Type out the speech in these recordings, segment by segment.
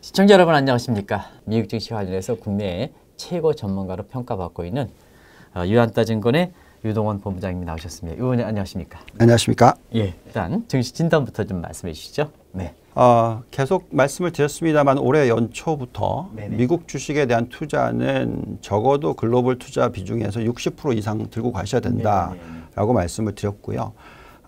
시청자 여러분 안녕하십니까? 미국 증시 관련해서 국내의 최고 전문가로 평가받고 있는 어, 유한따증권의 유동원 본부장님이 나오셨습니다. 의원님 안녕하십니까? 안녕하십니까? 예. 일단 증시 진단부터 좀 말씀해 주시죠. 네. 어, 계속 말씀을 드렸습니다만 올해 연초부터 네네. 미국 주식에 대한 투자는 적어도 글로벌 투자 비중에서 60% 이상 들고 가셔야 된다라고 말씀을 드렸고요.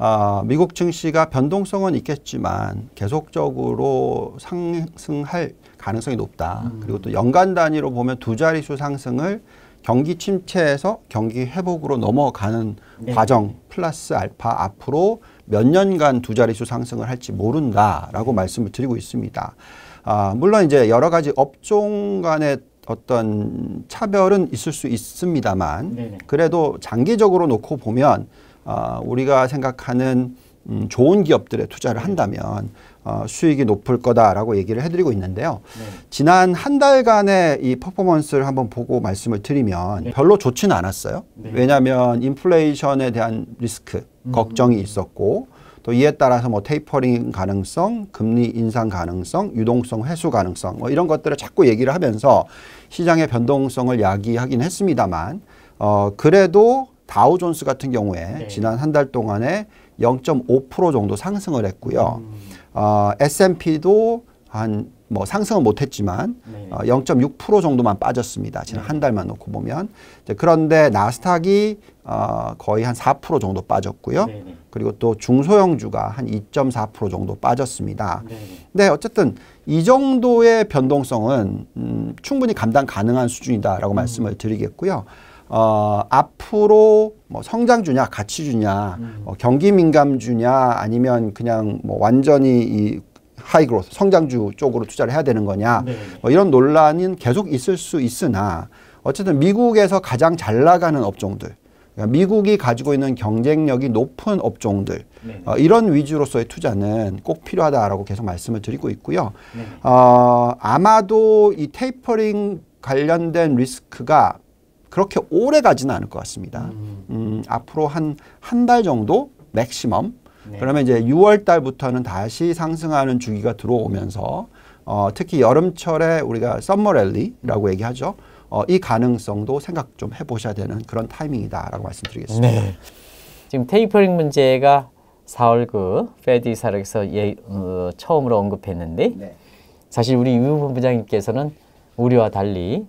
아, 미국 증시가 변동성은 있겠지만 계속적으로 상승할 가능성이 높다. 그리고 또 연간 단위로 보면 두 자릿수 상승을 경기 침체에서 경기 회복으로 넘어가는 네. 과정 플러스 알파 앞으로 몇 년간 두 자릿수 상승을 할지 모른다라고 말씀을 드리고 있습니다. 아, 물론 이제 여러 가지 업종 간의 어떤 차별은 있을 수 있습니다만 네네. 그래도 장기적으로 놓고 보면 어, 우리가 생각하는 음, 좋은 기업들에 투자를 한다면 어, 수익이 높을 거다라고 얘기를 해드리고 있는데요. 네. 지난 한 달간의 이 퍼포먼스를 한번 보고 말씀을 드리면 네. 별로 좋지는 않았어요. 네. 왜냐하면 인플레이션에 대한 리스크, 음. 걱정이 있었고 또 이에 따라서 뭐 테이퍼링 가능성, 금리 인상 가능성, 유동성 회수 가능성 뭐 이런 것들을 자꾸 얘기를 하면서 시장의 변동성을 야기하긴 했습니다만 어 그래도 다우존스 같은 경우에 네. 지난 한 달 동안에 0.5% 정도 상승을 했고요. 음. 어, S&P도 한 뭐 상승은 못했지만 네. 어, 0.6% 정도만 빠졌습니다. 지난 네. 한 달만 놓고 보면 그런데 나스닥이 어, 거의 한 4% 정도 빠졌고요. 네네. 그리고 또 중소형주가 한 2.4% 정도 빠졌습니다. 네네. 근데 어쨌든 이 정도의 변동성은 음, 충분히 감당 가능한 수준이다라고 말씀을 드리겠고요. 어, 앞으로 뭐 성장주냐 가치주냐 음. 어, 경기 민감주냐 아니면 그냥 뭐 완전히 이 high growth 성장주 쪽으로 투자를 해야 되는 거냐 네네. 뭐 이런 논란은 계속 있을 수 있으나 어쨌든 미국에서 가장 잘 나가는 업종들 그러니까 미국이 가지고 있는 경쟁력이 높은 업종들 네네. 어, 이런 위주로서의 투자는 꼭 필요하다라고 계속 말씀을 드리고 있고요. 네네. 어, 아마도 이 테이퍼링 관련된 리스크가 그렇게 오래 가지는 않을 것 같습니다. 음. 음, 앞으로 한 한 달 정도 맥시멈. 네. 그러면 이제 6월 달부터는 다시 상승하는 주기가 들어오면서 어, 특히 여름철에 우리가 summer rally라고 얘기하죠. 어, 이 가능성도 생각 좀 해보셔야 되는 그런 타이밍이다라고 말씀드리겠습니다. 네. 지금 테이퍼링 문제가 4월 그 Fed 의사록에서 예, 어, 처음으로 언급했는데 네. 사실 우리 유 본부장님께서는 우리와 달리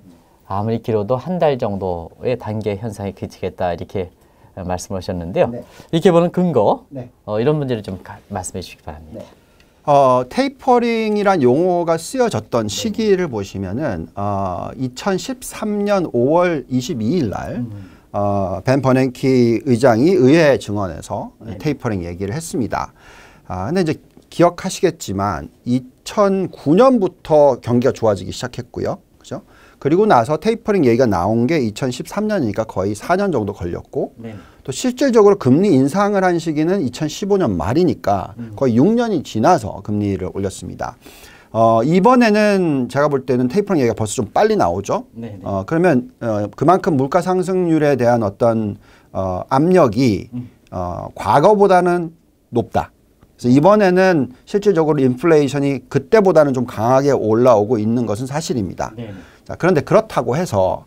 아무리 길어도 한 달 정도의 단기 현상에 그치겠다 이렇게 어, 말씀하셨는데요. 네. 이렇게 보는 근거 네. 어, 이런 문제를 좀 가- 말씀해 주시기 바랍니다. 어, 테이퍼링이란 용어가 쓰여졌던 시기를 보시면은 어, 2013년 5월 22일 날 어, 벤 버냉키 의장이 의회 증언에서 테이퍼링 얘기를 했습니다. 아, 근데 이제 기억하시겠지만 2009년부터 경기가 좋아지기 시작했고요. 그죠? 그리고 나서 테이퍼링 얘기가 나온 게 2013년이니까 거의 4년 정도 걸렸고 네. 또 실질적으로 금리 인상을 한 시기는 2015년 말이니까 거의 6년이 지나서 금리를 올렸습니다. 어, 이번에는 제가 볼 때는 테이퍼링 얘기가 벌써 좀 빨리 나오죠. 네. 어, 그러면 어, 그만큼 물가 상승률에 대한 어떤 어, 압력이 어, 과거보다는 높다. 그래서 이번에는 실질적으로 인플레이션이 그때보다는 좀 강하게 올라오고 있는 것은 사실입니다. 네. 자, 그런데 그렇다고 해서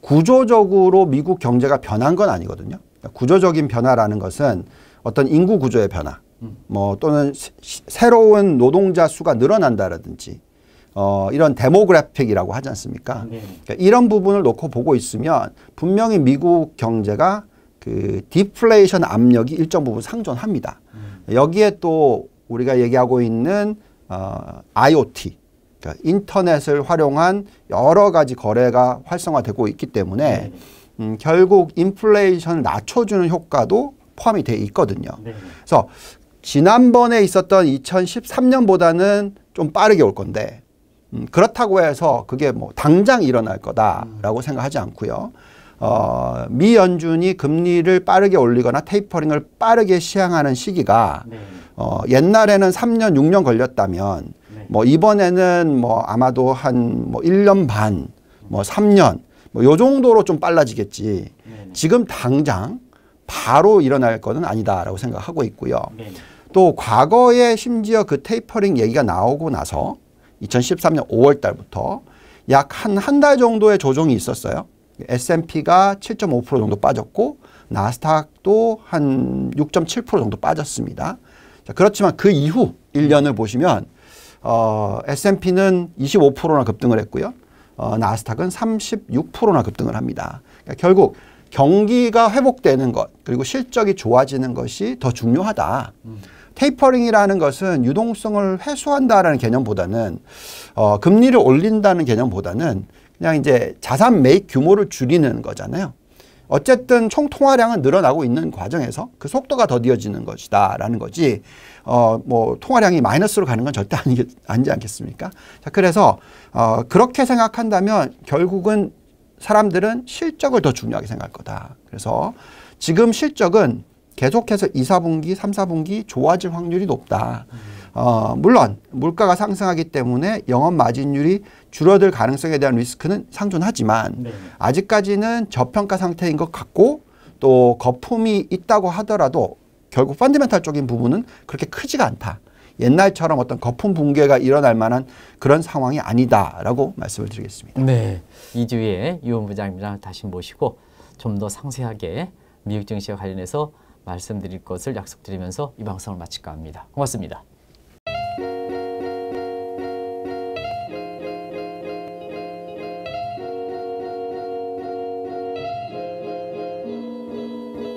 구조적으로 미국 경제가 변한 건 아니거든요. 그러니까 구조적인 변화라는 것은 어떤 인구 구조의 변화, 뭐 또는 시- 시- 새로운 노동자 수가 늘어난다라든지 어, 이런 데모그래픽이라고 하지 않습니까? 네. 그러니까 이런 부분을 놓고 보고 있으면 분명히 미국 경제가 그 디플레이션 압력이 일정 부분 상존합니다. 여기에 또 우리가 얘기하고 있는 어, IoT, 그러니까 인터넷을 활용한 여러 가지 거래가 활성화되고 있기 때문에 음, 결국 인플레이션을 낮춰주는 효과도 포함이 돼 있거든요. 네. 그래서 지난번에 있었던 2013년보다는 좀 빠르게 올 건데 음, 그렇다고 해서 그게 뭐 당장 일어날 거다라고 생각하지 않고요. 어, 미 연준이 금리를 빠르게 올리거나 테이퍼링을 빠르게 시행하는 시기가 네. 어, 옛날에는 3년, 6년 걸렸다면 네. 뭐 이번에는 뭐 아마도 한 뭐 1년 반, 뭐 3년 뭐요 정도로 좀 빨라지겠지. 네. 지금 당장 바로 일어날 거는 아니다라고 생각하고 있고요. 네. 또 과거에 심지어 그 테이퍼링 얘기가 나오고 나서 2013년 5월 달부터 약 한 한 달 정도의 조정이 있었어요. S&P가 7.5% 정도 빠졌고 나스닥도 한 6.7% 정도 빠졌습니다. 자, 그렇지만 그 이후 1년을 보시면 어, S&P는 25%나 급등을 했고요. 어, 나스닥은 36%나 급등을 합니다. 그러니까 결국 경기가 회복되는 것 그리고 실적이 좋아지는 것이 더 중요하다. 테이퍼링이라는 것은 유동성을 회수한다라는 개념보다는 어, 금리를 올린다는 개념보다는 그냥 이제 자산 매입 규모를 줄이는 거잖아요. 어쨌든 총 통화량은 늘어나고 있는 과정에서 그 속도가 더디어지는 것이다라는 거지. 어 뭐 통화량이 마이너스로 가는 건 절대 아니 아니지 않겠습니까? 자 그래서 어 그렇게 생각한다면 결국은 사람들은 실적을 더 중요하게 생각할 거다. 그래서 지금 실적은 계속해서 2, 4분기, 3, 4분기 좋아질 확률이 높다. 어, 물론 물가가 상승하기 때문에 영업 마진율이 줄어들 가능성에 대한 리스크는 상존하지만 네. 아직까지는 저평가 상태인 것 같고 또 거품이 있다고 하더라도 결국 펀드멘탈적인 부분은 그렇게 크지가 않다. 옛날처럼 어떤 거품 붕괴가 일어날 만한 그런 상황이 아니다라고 말씀을 드리겠습니다. 네. 2주에 유원 부장님이랑 다시 모시고 좀 더 상세하게 미국 증시와 관련해서 말씀드릴 것을 약속드리면서 이 방송을 마칠까 합니다. 고맙습니다.